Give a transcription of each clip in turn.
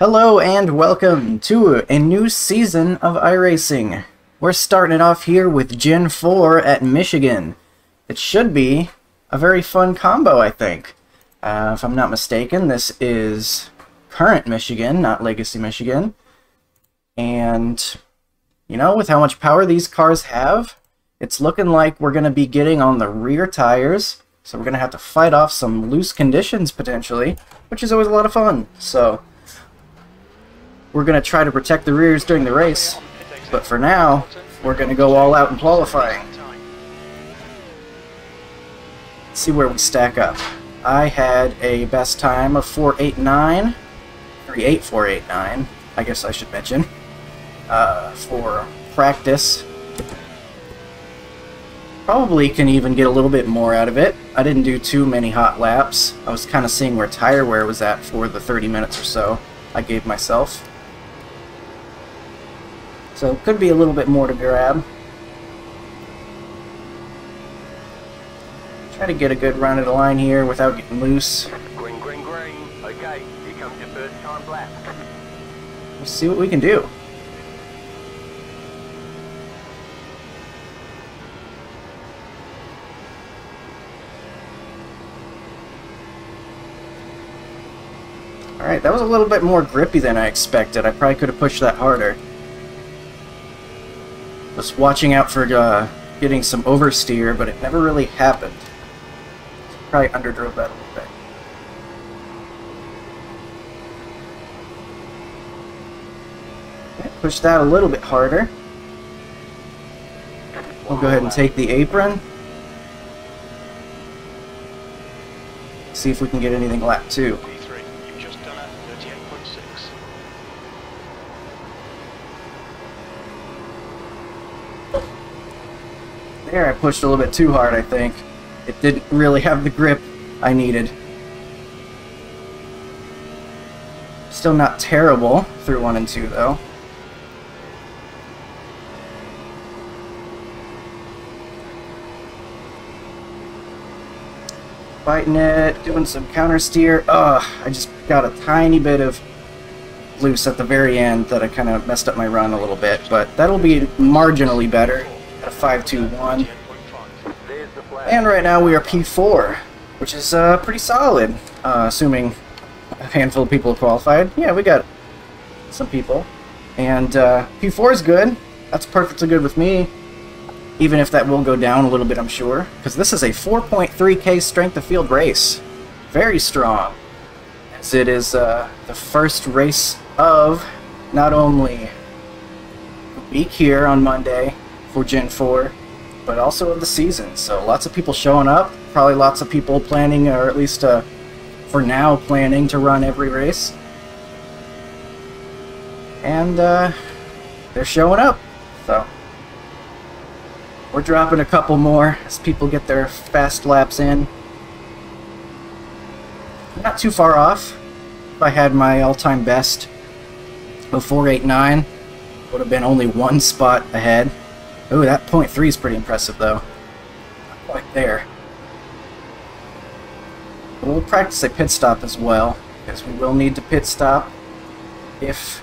Hello and welcome to a new season of iRacing. We're starting it off here with Gen 4 at Michigan. It should be a very fun combo, I think. Uh, if I'm not mistaken, this is current Michigan, not Legacy Michigan. And, you know, with how much power these cars have, it's looking like we're going to be getting on the rear tires. So we're going to have to fight off some loose conditions, potentially, which is always a lot of fun. So, we're going to try to protect the rears during the race. But for now, we're going to go all out in qualifying. see where we stack up. I had a best time of 489, 38489, I guess I should mention, uh, for practice. Probably can even get a little bit more out of it. I didn't do too many hot laps. I was kind of seeing where tire wear was at for the 30 minutes or so I gave myself. So could be a little bit more to grab. Try to get a good run of the line here without getting loose. Green, green, green. Okay, here comes your first time lap. Let's see what we can do. Alright, that was a little bit more grippy than I expected. I probably could have pushed that harder. Was watching out for uh, getting some oversteer, but it never really happened. Probably underdrove that a little bit. Push that a little bit harder. We'll go ahead and take the apron. See if we can get anything lap 2. P3, you've just done a 38.6. There, I pushed a little bit too hard, I think. It didn't really have the grip I needed. Still not terrible through 1 and 2, though. Fighting it, doing some counter steer. Ugh, I just got a tiny bit of loose at the very end that I kind of messed up my run a little bit, but that'll be marginally better 5-2-1. 10.5. There's the flag. And right now we are P4, which is uh, pretty solid, uh, assuming a handful of people have qualified. Yeah, we got some people. And uh, P4 is good. That's perfectly good with me. Even if that will go down a little bit, I'm sure. Because this is a 4.3k strength of field race. Very strong. As it is uh, the first race of not only week here on Monday for Gen 4, but also of the season. So lots of people showing up. Probably lots of people planning, or at least uh, for now, planning to run every race. And uh, they're showing up. So we're dropping a couple more as people get their fast laps in. Not too far off. If I had my all-time best of 489, would have been only one spot ahead. Ooh, that point three is pretty impressive, though. Not quite there. But we'll practice a pit stop as well, because we will need to pit stop if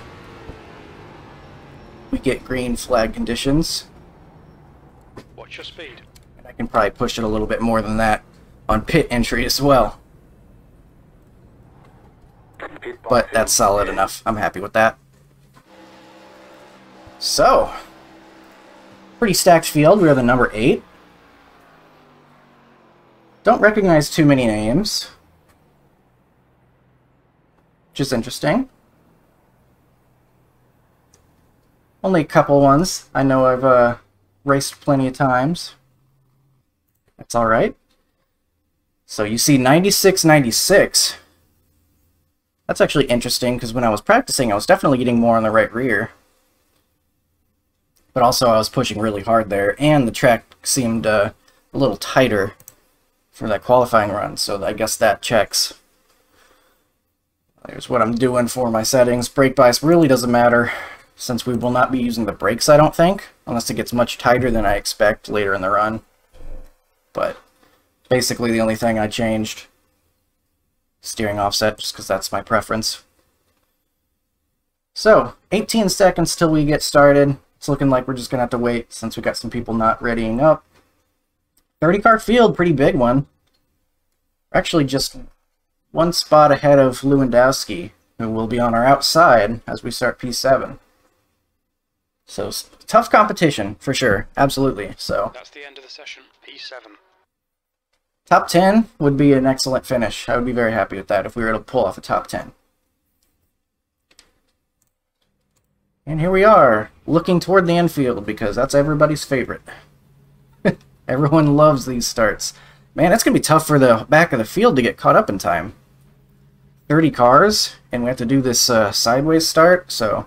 we get green flag conditions. Watch your speed. And I can probably push it a little bit more than that on pit entry as well. But that's solid enough. I'm happy with that. So, pretty stacked field. We're the number 8. Don't recognize too many names. Which is interesting. Only a couple ones I know I've uh, raced plenty of times. That's alright. So you see 96, 96. That's actually interesting because when I was practicing, I was definitely getting more on the right rear. But also, I was pushing really hard there, and the track seemed uh, a little tighter for that qualifying run, so I guess that checks. There's what I'm doing for my settings. Brake bias really doesn't matter, since we will not be using the brakes, I don't think, unless it gets much tighter than I expect later in the run. But basically the only thing I changed steering offset just because that's my preference. So, 18 seconds till we get started. It's looking like we're just going to have to wait since we got some people not readying up. 30 car field, pretty big one. Actually, just one spot ahead of Lewandowski, who will be on our outside as we start P7. So, tough competition, for sure. Absolutely. So, That's the end of the session. P7. top 10 would be an excellent finish. I would be very happy with that if we were able to pull off a top 10. And here we are, looking toward the infield because that's everybody's favorite. Everyone loves these starts. Man, it's going to be tough for the back of the field to get caught up in time. 30 cars, and we have to do this uh, sideways start, so...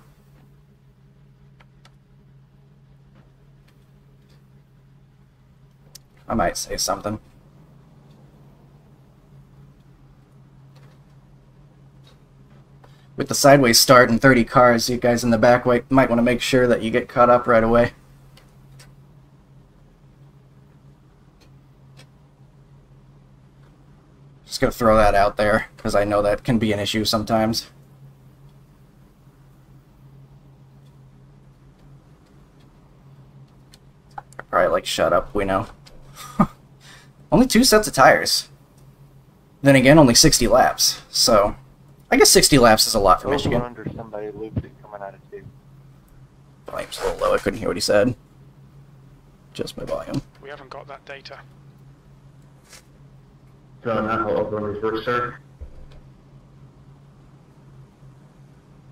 I might say something. With the sideways start and 30 cars, you guys in the back might want to make sure that you get caught up right away. Just gonna throw that out there, because I know that can be an issue sometimes. Probably like, shut up, we know. only two sets of tires. Then again, only 60 laps, so... I guess 60 laps is a lot for Michigan. under somebody looped it coming out of two. Volume's a little low. I couldn't hear what he said. Just my volume. We haven't got that data. John, that will open reverse, sir.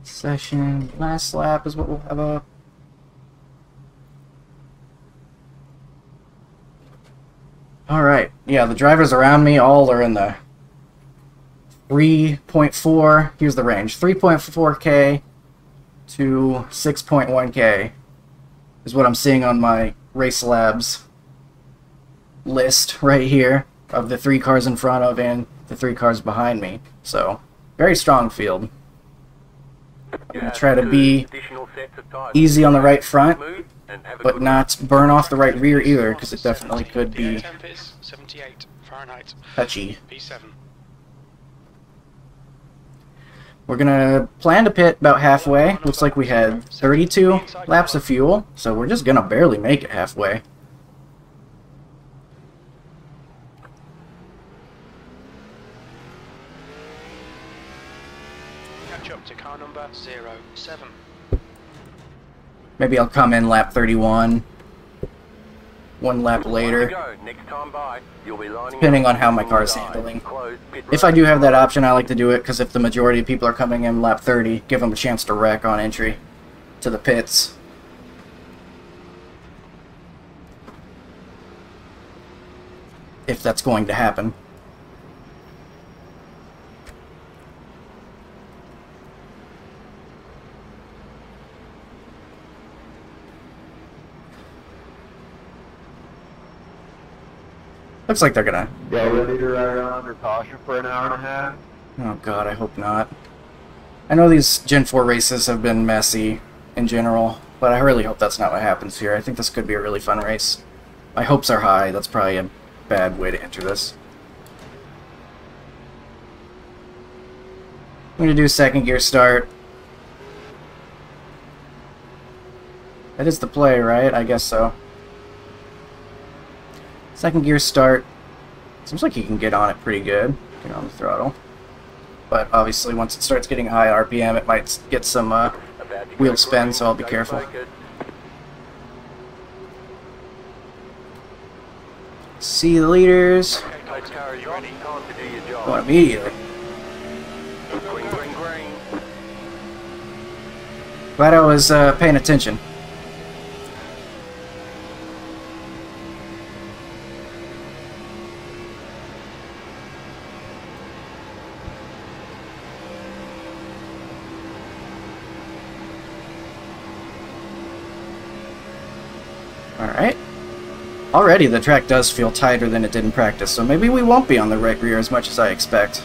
Session last lap is what we'll have up. Alright, yeah, the drivers around me all are in the 3.4, here's the range, 3.4k to 6.1k is what I'm seeing on my Race Labs list right here of the three cars in front of and the three cars behind me. So, very strong field. I'm going to try to be easy on the right front, but not burn off the right rear either, because it definitely could be air temp is 78 Fahrenheit. touchy. P7. We're gonna plan to pit about halfway. Looks like we had 32 laps of fuel, so we're just gonna barely make it halfway. Catch up to car number 07. Maybe I'll come in lap 31. One lap later. Depending on how my car is handling. If I do have that option, I like to do it, because if the majority of people are coming in lap 30, give them a chance to wreck on entry to the pits. If that's going to happen. Looks like they're gonna Y'all ready to ride around under caution for an hour and a half? Oh god, I hope not. I know these Gen 4 races have been messy in general, but I really hope that's not what happens here. I think this could be a really fun race. My hopes are high. That's probably a bad way to enter this. I'm going to do second gear start. That is the play, right? I guess so. Second gear start. Seems like you can get on it pretty good. Get on the throttle. But obviously once it starts getting high RPM it might get some uh, wheel spin, so I'll be careful. See the leaders. Going immediately. Glad I was uh, paying attention. Alright. Already the track does feel tighter than it did in practice, so maybe we won't be on the right rear as much as I expect.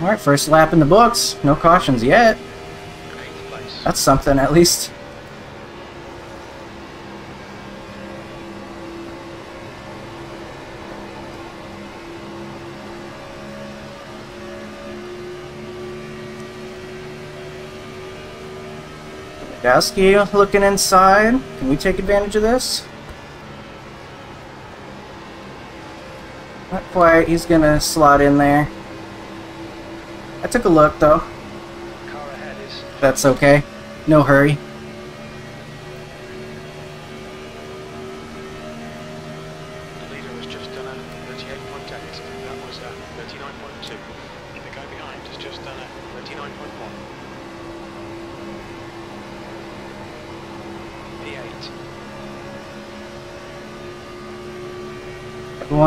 Alright, first lap in the books. No cautions yet. That's something, at least. Looking inside. Can we take advantage of this? Not quite. He's gonna slot in there. I took a look though. Car ahead is That's okay. No hurry.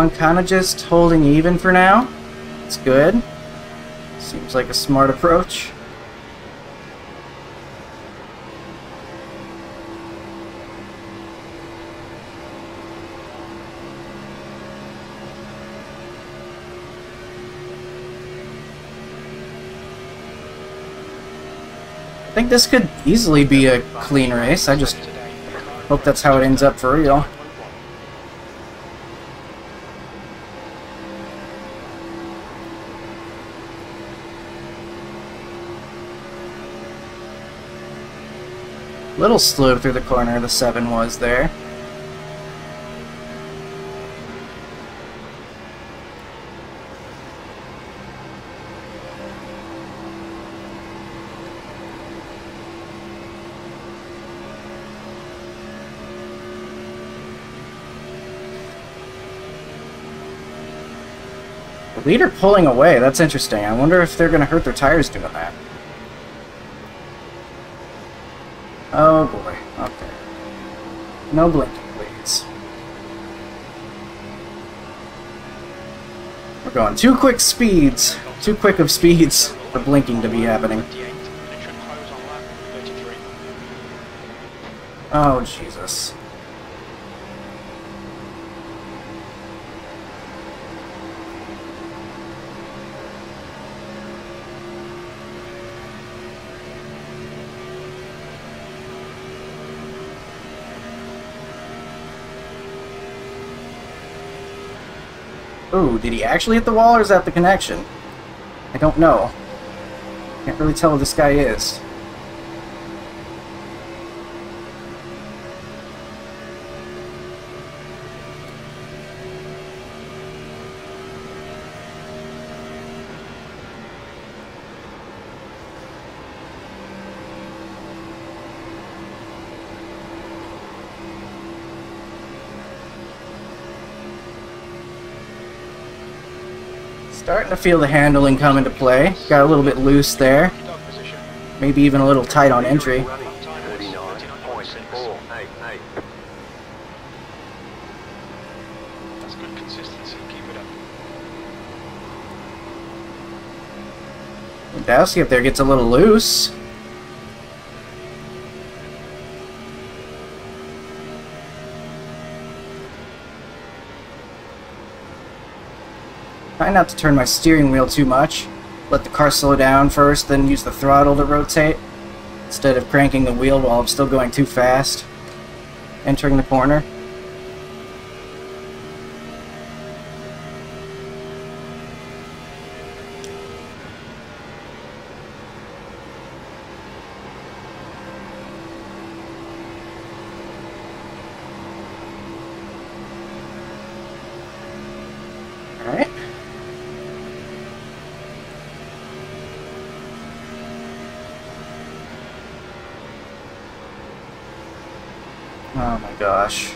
Everyone kind of just holding even for now. It's good. Seems like a smart approach. I think this could easily be a clean race. I just hope that's how it ends up for real. Little slow through the corner the 7 was there. The leader pulling away, that's interesting. I wonder if they're going to hurt their tires doing that. Oh boy. Okay. No blinking, please. We're going too quick speeds. Too quick of speeds for blinking to be happening. 28. Penetrant close on lap 33. Oh, Jesus. Ooh, did he actually hit the wall or is that the connection? I don't know. Can't really tell who this guy is. Starting to feel the handling come into play. Got a little bit loose there. Maybe even a little tight on entry. Running Time was 39.6. 39.48. That's good consistency. Keep it up. Dowski up there gets a little loose. Try not to turn my steering wheel too much. Let the car slow down first, then use the throttle to rotate. Instead of cranking the wheel while I'm still going too fast. Entering the corner. Alright. Oh my gosh.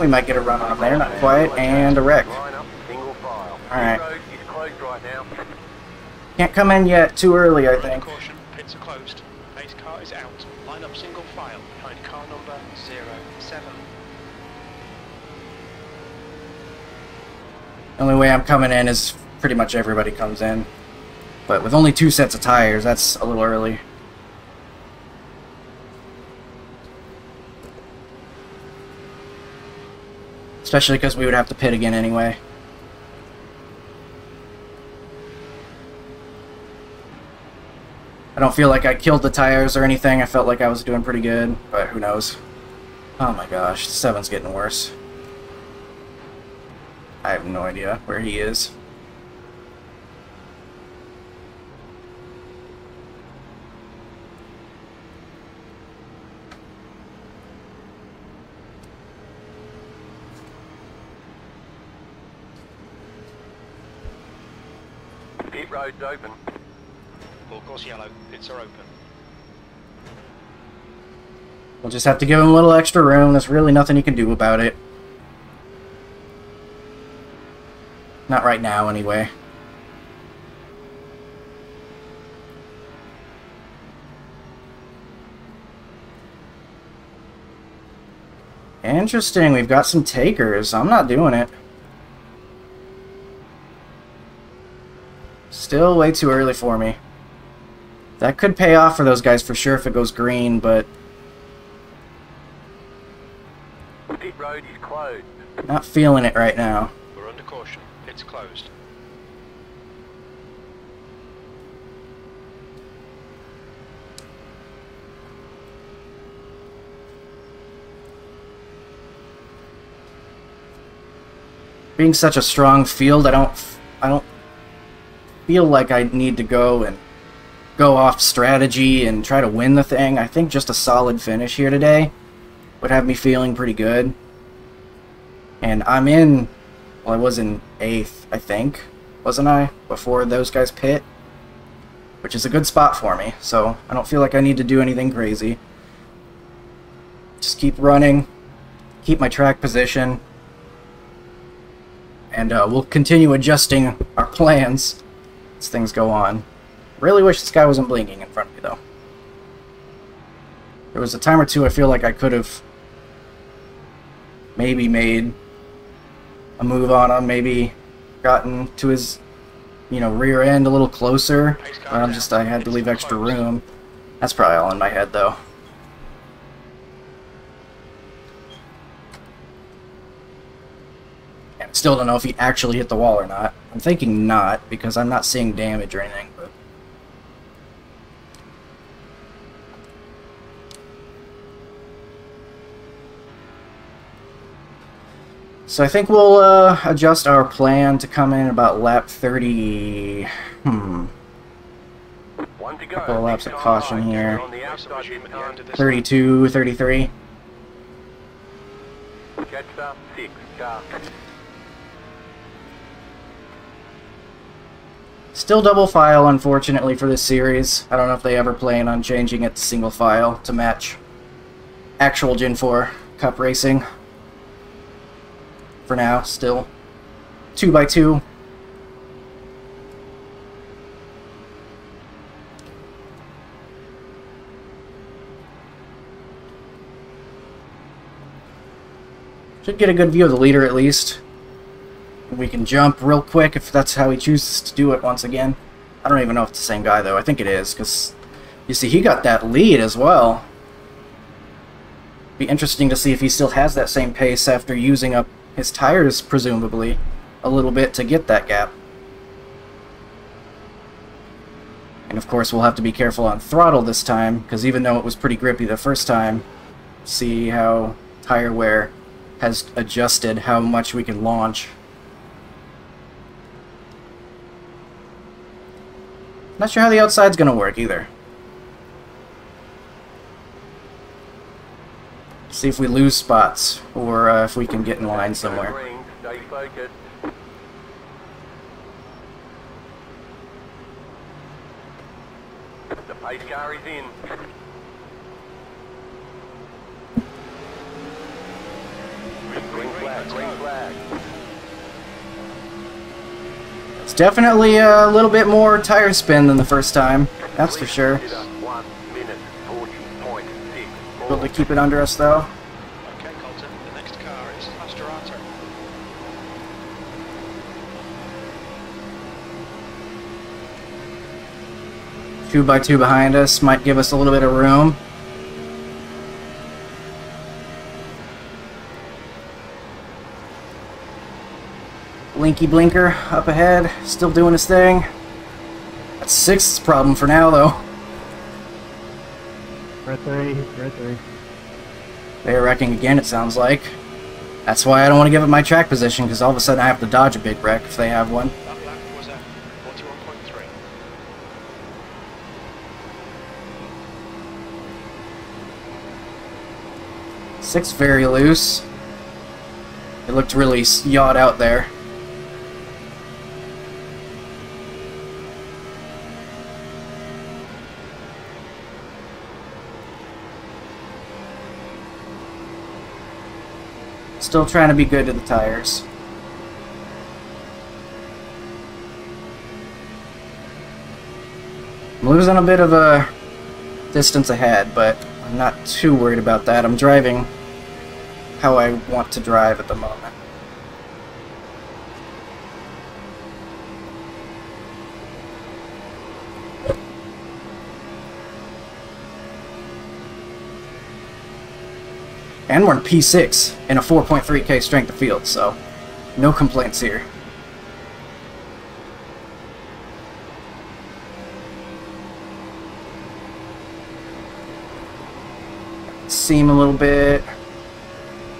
We might get a run on there, not quite, and a wreck. Line up, single file. Alright. This road is closed right now. Can't come in yet. Too early, I think. caution, pits are closed. Pace car is out. Line up single file behind car number 07. The only way I'm coming in is pretty much everybody comes in. But with only two sets of tires, that's a little early. Especially because we would have to pit again anyway. I don't feel like I killed the tires or anything. I felt like I was doing pretty good, but who knows. Oh my gosh, seven's getting worse. I have no idea where he is. Pit road's open. Full course yellow, pits are open. We'll just have to give him a little extra room. There's really nothing you can do about it. Not right now, anyway. Interesting, we've got some takers. I'm not doing it. Still way too early for me. That could pay off for those guys for sure if it goes green, but Pit road is closed. not feeling it right now. We're under caution, pits closed. being such a strong field, I don't, I don't feel like I need to go and go off strategy and try to win the thing. I think just a solid finish here today would have me feeling pretty good. And I'm in, well, I was in eighth, I think, wasn't I, before those guys pit, which is a good spot for me. So I don't feel like I need to do anything crazy. Just keep running, keep my track position, and uh, we'll continue adjusting our plans as things go on. Really wish this guy wasn't blinking in front of me, though. There was a time or two I feel like I could have maybe made a move on him, maybe gotten to his, you know, rear end a little closer. But I'm just, I had to leave extra room. That's probably all in my head, though. Still don't know if he actually hit the wall or not. I'm thinking not, because I'm not seeing damage or anything, but... So I think we'll uh, adjust our plan to come in about lap 30... Hmm... One to go. Couple laps of caution here. On the Some outside resume this at the end of this 32, 33. Catch up. Six. Car. Still double file, unfortunately, for this series. I don't know if they ever plan on changing it to single file to match actual Gen 4 Cup racing. For now, still. 2 by 2 Should get a good view of the leader at least. We can jump real quick if that's how he chooses to do it once again. I don't even know if it's the same guy though. I think it is because you see he got that lead as well. Be interesting to see if he still has that same pace after using up his tires presumably a little bit to get that gap. And of course we'll have to be careful on throttle this time because even though it was pretty grippy the first time, see how tire wear has adjusted how much we can launch. Not sure how the outside's gonna work either. See if we lose spots, or uh, if we can get in line somewhere. The pace car is in. Green flag. Green flag. Definitely a little bit more tire spin than the first time. That's for sure. One minute, 40.6. Able to keep it under us though. Okay, Colton, the next car is. Two by two behind us might give us a little bit of room. Blinky blinker up ahead, still doing his thing. That's sixth problem for now though. Red three, red three. They're wrecking again, it sounds like. That's why I don't want to give up my track position, because all of a sudden I have to dodge a big wreck if they have one. That lap was at 41.3. Six very loose. It looked really yawed out there. Still trying to be good to the tires. I'm losing a bit of a distance ahead, but I'm not too worried about that. I'm driving how I want to drive at the moment. And we're in P6 in a 4.3k strength of field, so no complaints here. Seam a little bit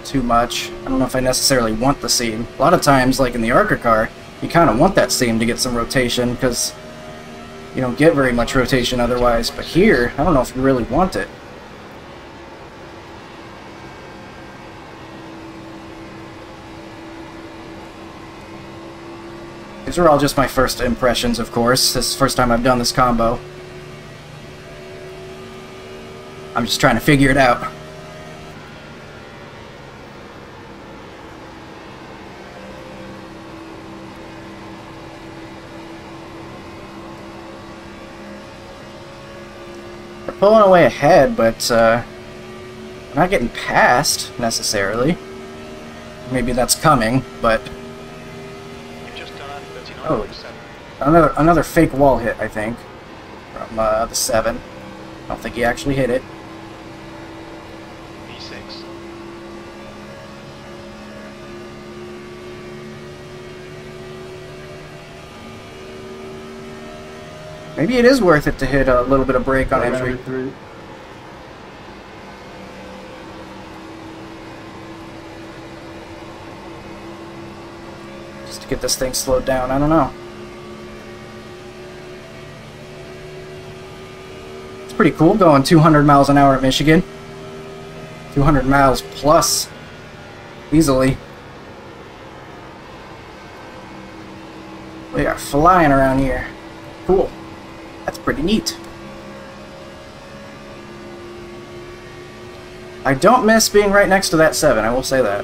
too much. I don't know if I necessarily want the seam. A lot of times, like in the Arca car, you kind of want that seam to get some rotation because you don't get very much rotation otherwise. But here, I don't know if you really want it. These are all just my first impressions, of course. This is the first time I've done this combo. I'm just trying to figure it out. They're pulling away ahead, but uh, not getting past necessarily. Maybe that's coming, but You've just done at Oh. another another fake wall hit, I think, from uh, the seven. I don't think he actually hit it. P6. Maybe it is worth it to hit a little bit of break on entry. three. just to get this thing slowed down. I don't know. It's pretty cool going 200 miles an hour at Michigan. 200 miles plus. Easily. We are flying around here. Cool. That's pretty neat. I don't miss being right next to that 7, I will say that.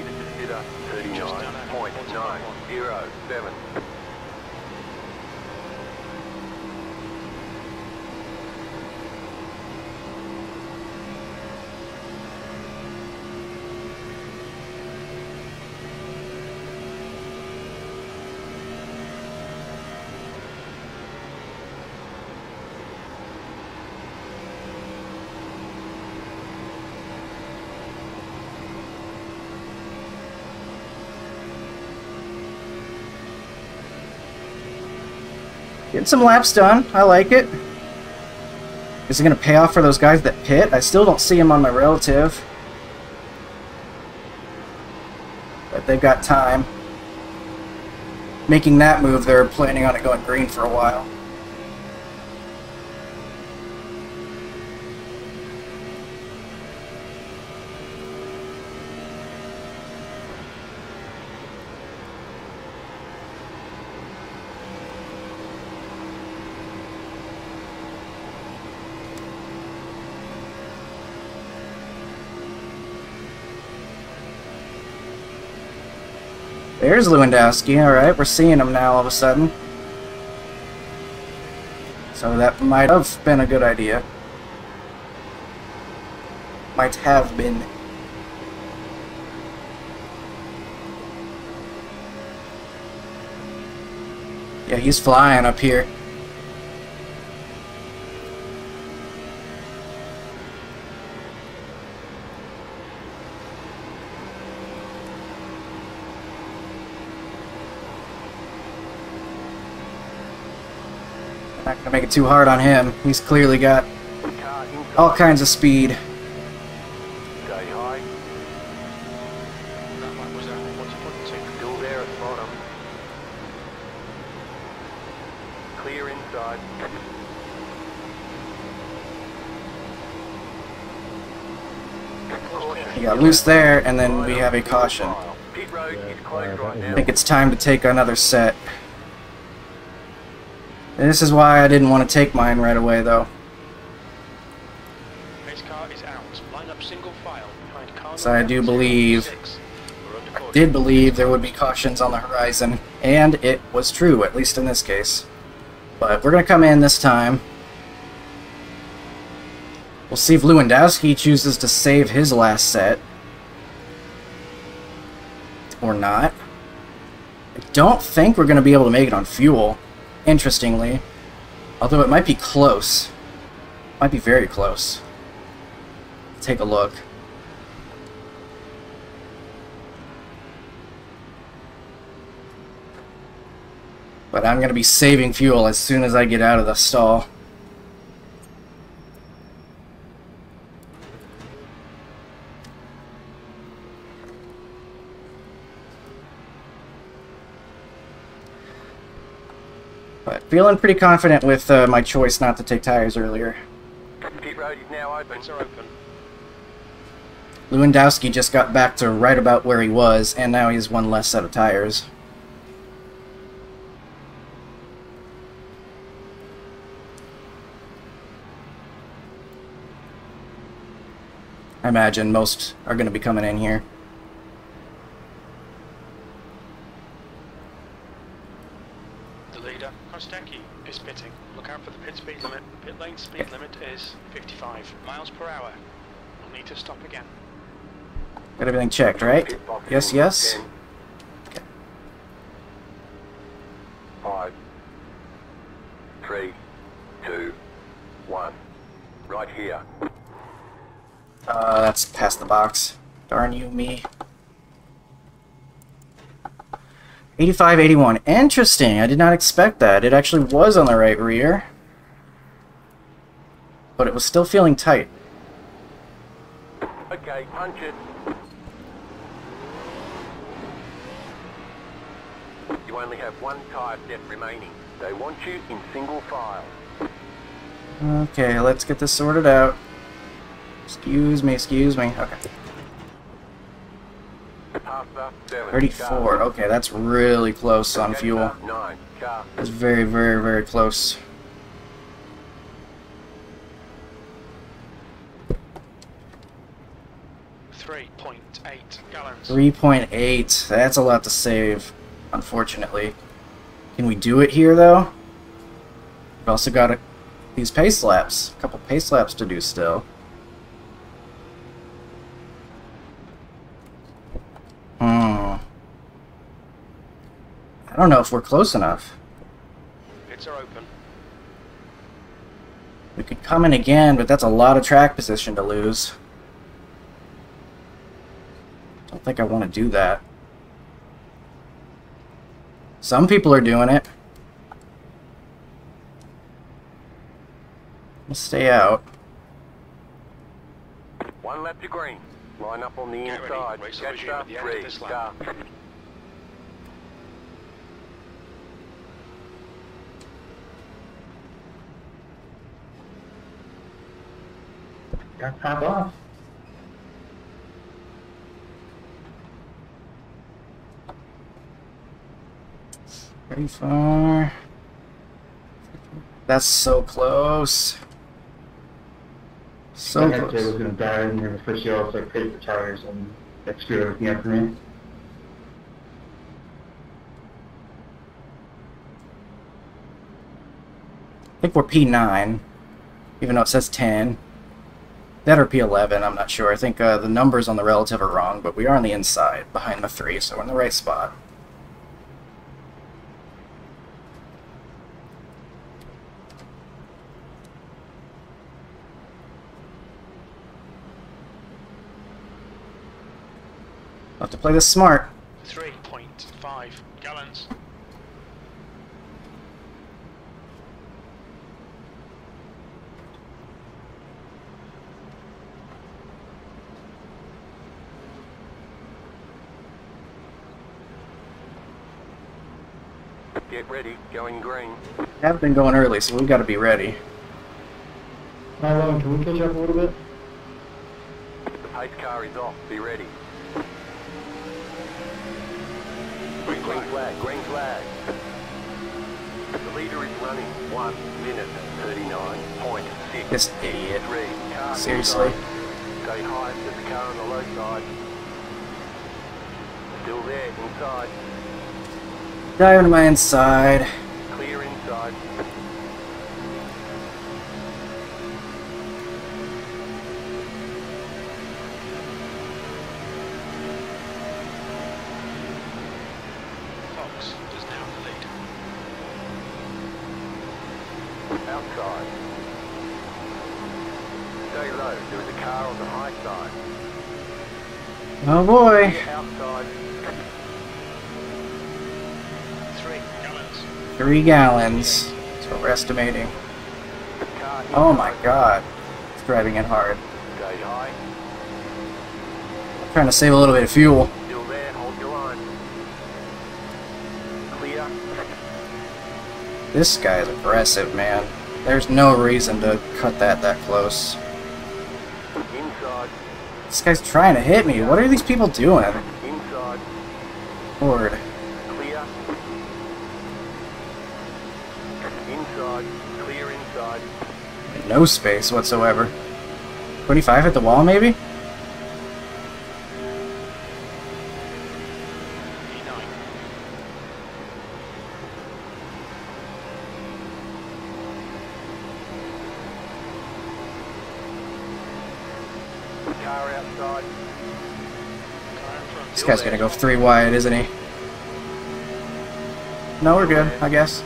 Hit a 39.907. Getting some laps done. I like it. Is it going to pay off for those guys that pit? I still don't see them on my relative. But they've got time. Making that move, they're planning on it going green for a while. There's Lewandowski. All right, we're seeing him now all of a sudden. So that might have been a good idea. Might have been. Yeah, he's flying up here. Gonna make it too hard on him. He's clearly got all kinds of speed. Stay high. That one was what's he pointing to? Still there at the bottom. Clear inside. Caution. Got loose there, and then we have a caution. Pit road is closed right I think it's time to take another set. This is why I didn't want to take mine right away, though. Pace car is out. Line up single file behind car So I do believe- 006. We're under caution. Did believe there would be cautions on the horizon, and it was true, at least in this case. But we're going to come in this time. We'll see if Lewandowski chooses to save his last set. Or not. I don't think we're going to be able to make it on fuel, interestingly. Although it might be close. Might be very close. Take a look. But I'm going to be saving fuel as soon as I get out of the stall. But feeling pretty confident with uh, my choice not to take tires earlier. Pit road is now open. Are open. Lewandowski just got back to right about where he was, and now he has one less set of tires. I imagine most are going to be coming in here. The leader, Kostecki, is pitting. Look out for the pit speed limit. Pit lane speed limit is 55 miles per hour. We'll need to stop again. Got everything checked, right? Yes, yes. 10, Five, three, two, one. Right here. Uh, that's past the box. Darn you, me. 85, 81. Interesting. I did not expect that. It actually was on the right rear. But it was still feeling tight. Okay, punch it. You only have one tire depth remaining. They want you in single file. Okay, let's get this sorted out. Excuse me, excuse me. Okay. 34. Okay, that's really close on fuel. Nine. Car. That's very, very, very close. Three point eight gallons. 3.8. That's a lot to save, unfortunately. Can we do it here, though? We've also got a, these pace laps. A couple pace laps to do still. Hmm. I don't know if we're close enough. Pits are open. We could come in again, but that's a lot of track position to lose. I Don't think I want to do that. Some people are doing it. Let's stay out. One left to green. Line up on the Get inside. Race will Catch up. at the end of Three. this lap. Car. Got top off. Pretty far. That's so close. So I close. I was gonna die and then push you off like paper tires and that screwed everything up for me. I think we're P9, even though it says 10. That or P11, I'm not sure. I think uh, the numbers on the relative are wrong, but we are on the inside, behind the 3, so we're in the right spot. Have to play this smart. 3.5 gallons. Get ready, going green. We have been going early, so we've got to be ready. How long? Can we catch up a little bit? The pace car is off, be ready. Green flag, green flag. The leader is running 1 minute 39.6. This idiot. Seriously? Stay high, there's a car on the low side. Still there, inside. Diving to my inside. Clear inside. Three gallons. That's what we're estimating. Oh my god. It's driving it hard. High. Trying to save a little bit of fuel. This guy is aggressive, man. There's no reason to cut that that close. This guy's trying to hit me. What are these people doing? Lord. Clear. Inside. Clear inside. No space whatsoever. 25 at the wall, maybe? E9. Car outside. Car in front. This guy's gonna go three wide, isn't he? No, we're good, I guess.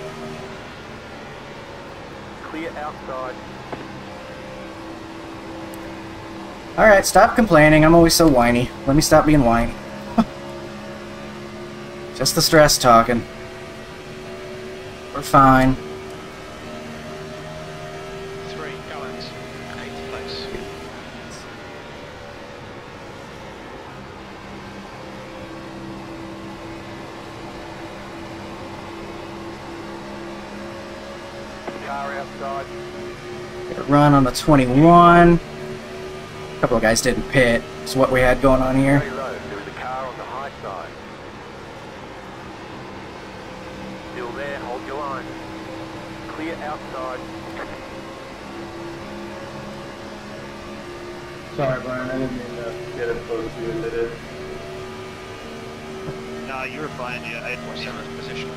Alright, stop complaining. I'm always so whiny. Let me stop being whiny. Just the stress talking. We're fine. Get on the 21. A couple of guys didn't pit. It's what we had going on here. Stay low. There is a car on the high side. Still there, hold your line. Clear outside. Sorry, Brian. I didn't mean to get as close to you as I did. No, you were fine. Yeah, I, What's seventh position?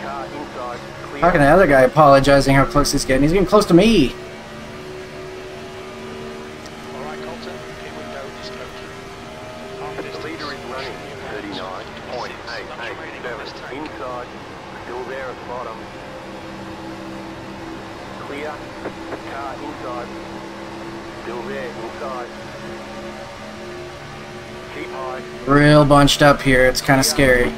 Car inside. Clear. Talking to the other guy apologizing how close he's getting. He's getting close to me. Alright, Colton. Pit window is open. Half The distance. leader is running 39.887. Inside. Still there at the bottom. Clear. Car inside. Still there inside. Keep high. Real bunched up here. It's kind of scary.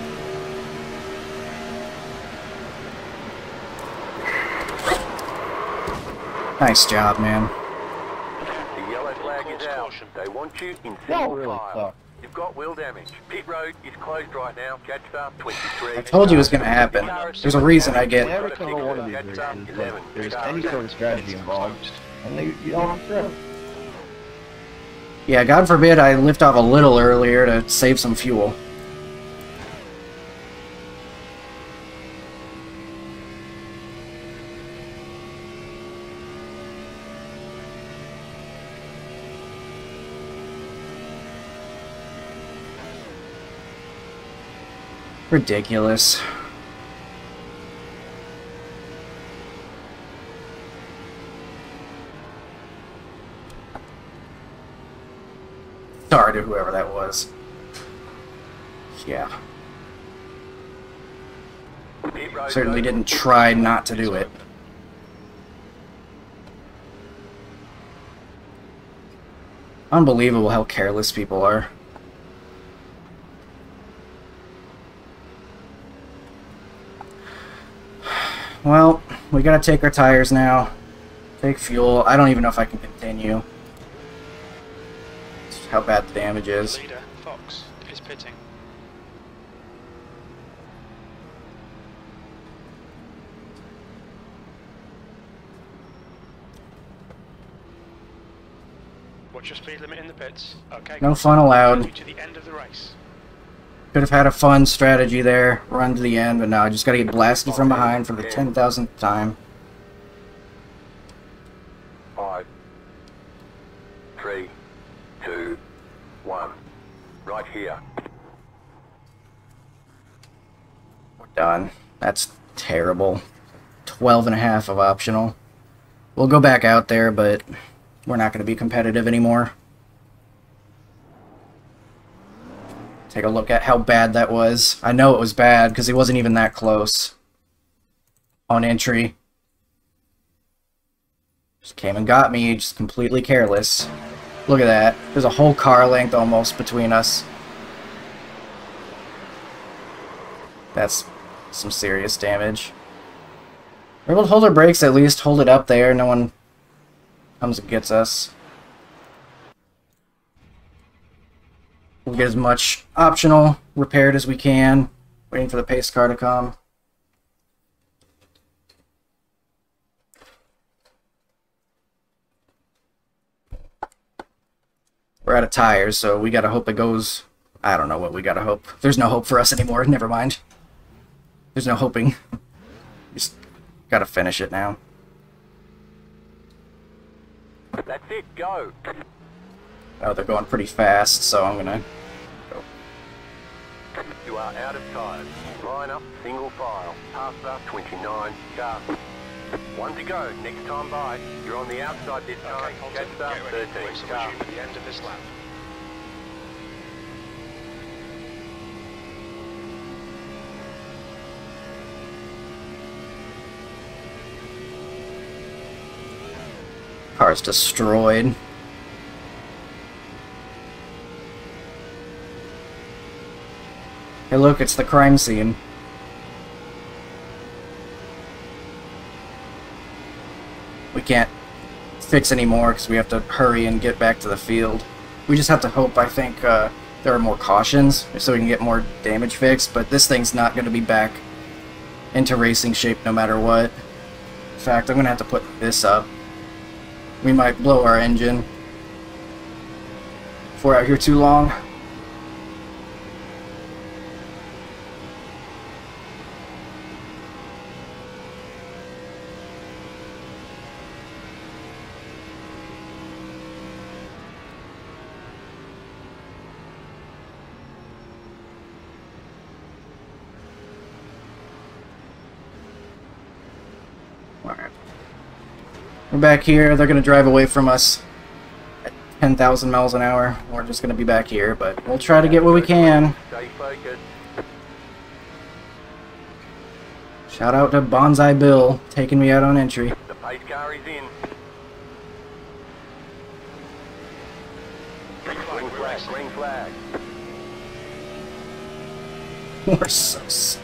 Nice job, man. The yellow flag is out. They want you in That single really file. sucked. You've You've got wheel damage. Pit road is closed right now. Jetstar 23. I told you it was gonna happen. There's a reason I get Every single one of these races, like, there's any sort of strategy involved, and they, you don't stress. Yeah, God forbid I lift off a little earlier to save some fuel. Ridiculous. Sorry to whoever that was. Yeah. Certainly didn't try not to do it. Unbelievable how careless people are. Well, we gotta take our tires now. Take fuel. I don't even know if I can continue. How bad the damage is. Leader, Fox, is pitting. What's your speed limit in the pits? Okay. No fun allowed. To the end of the race. Could have had a fun strategy there, run to the end, but now I just gotta get blasted from behind for the 10,000th time. Five, three, two, one. Right here. We're done. That's terrible. 12 and a half of optional. We'll go back out there, but we're not going to be competitive anymore. Take a look at how bad that was. I know it was bad because he wasn't even that close on entry. Just came and got me, just completely careless. Look at that. There's a whole car length almost between us. That's some serious damage. We're able to hold our brakes at least, hold it up there, no one comes and gets us. We'll get as much optional repaired as we can. Waiting for the pace car to come. We're out of tires, so we gotta hope it goes... I don't know what we gotta hope. There's no hope for us anymore, never mind. There's no hoping. Just gotta finish it now. That's it. Go. Oh, they're going pretty fast, so I'm gonna... go. You are out of tires. Line up, single file. Passer 29. Car. One to go. Next time by. You're on the outside this time. Okay, Colton, Jetstar get ready. 13. Race will Car. resume at the end of this lap. Car's destroyed. Hey look, it's the crime scene. We can't fix anymore because we have to hurry and get back to the field. We just have to hope, I think, uh, there are more cautions so we can get more damage fixed, but this thing's not going to be back into racing shape no matter what. In fact, I'm going to have to put this up. We might blow our engine if we're out here too long. Alright. We're back here. They're going to drive away from us at 10,000 miles an hour. We're just going to be back here, but we'll try to get what we can. Stay focused. Shout out to Bonsai Bill taking me out on entry. The pace car is in. Green flag, Green flag. racing. Green flag. We're so slow.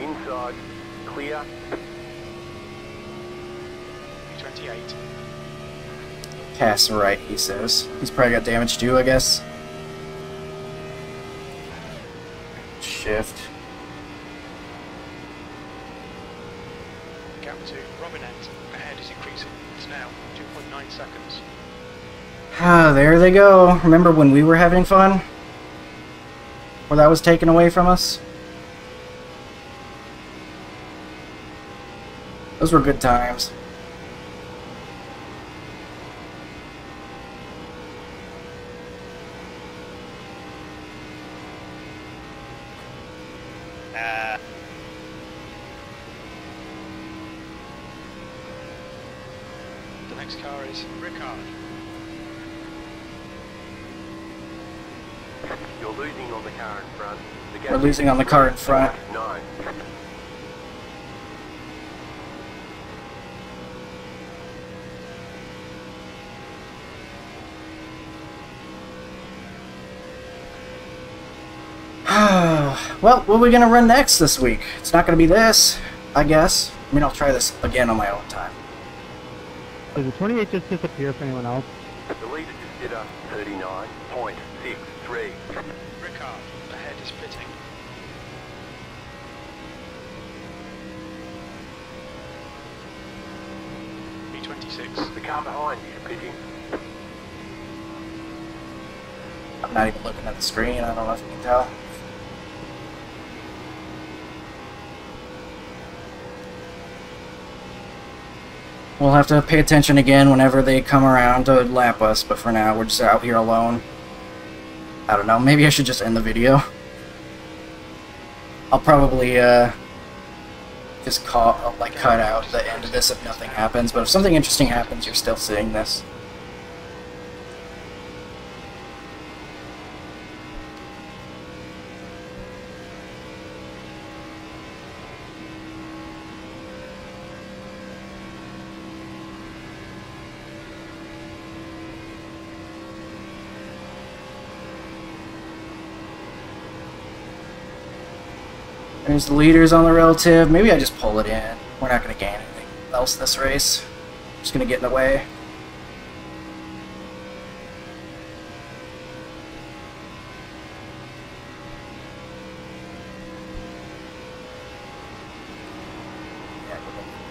Inside. Clear. P28. Pass right, he says. He's probably got damage too, I guess. shift. Gap to Robin End. Ahead is increasing. It's now 2.9 seconds. Ah, there they go. Remember when we were having fun? Where that was taken away from us? Those were good times. The next car is Ricard. You're losing on the car in front. The We're losing on the car in front. Nine. well, what are we gonna run next this week? It's not gonna be this, I guess. I mean, I'll try this again on my own time. Did the 28 just disappear for anyone else? The leader just did a 39.63. Ricard. Ahead is pitting. B26. The car behind you is pitting. I'm not even looking at the screen. I don't know if you can tell. We'll have to pay attention again whenever they come around to lap us, but for now, we're just out here alone. I don't know, maybe I should just end the video. I'll probably, uh, just call, like, cut out the end of this if nothing happens, but if something interesting happens, you're still seeing this. There's the leaders on the relative. Maybe I just pull it in. We're not going to gain anything else this race. Just going to get in the way.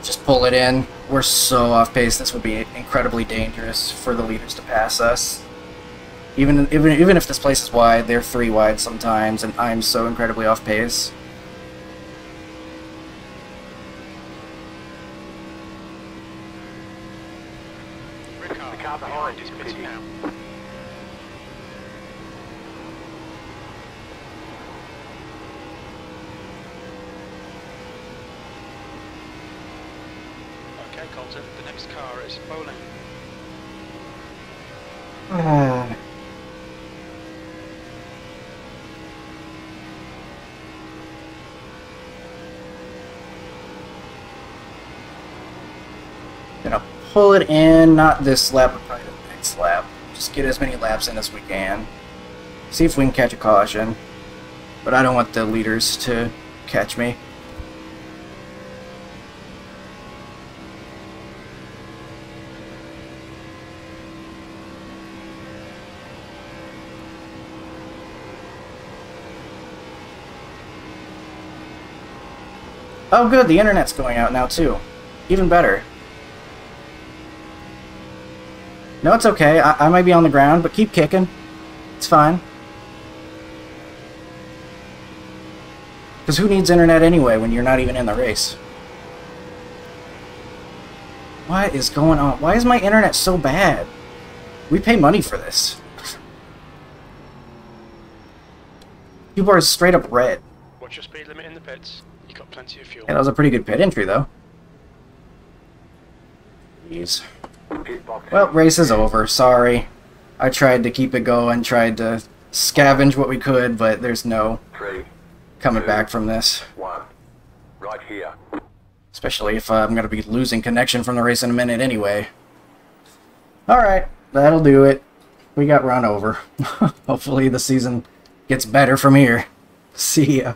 Just pull it in. We're so off pace. This would be incredibly dangerous for the leaders to pass us. Even even even if this place is wide, they're three wide sometimes, and I'm so incredibly off pace. Ricard. The car behind is is pitting pitting. now. Okay, Colton. The next car is Bowling. Ah. It in, not this lap, but probably the next lap. Just get as many laps in as we can. See if we can catch a caution. But I don't want the leaders to catch me. Oh good, the internet's going out now too. Even better. No, it's okay. I, I might be on the ground, but keep kicking. It's fine. Because who needs internet anyway when you're not even in the race? What is going on? Why is my internet so bad? We pay money for this. People are straight up red. What's your speed limit in the pits? You got plenty of fuel. Yeah, that was a pretty good pit entry, though. Jeez. Well, race is over. Sorry. I tried to keep it going, tried to scavenge what we could, but there's no Three, coming back from this. one. Right here. Especially if uh, I'm going to be losing connection from the race in a minute anyway. Alright, that'll do it. We got run over. Hopefully the season gets better from here. See ya.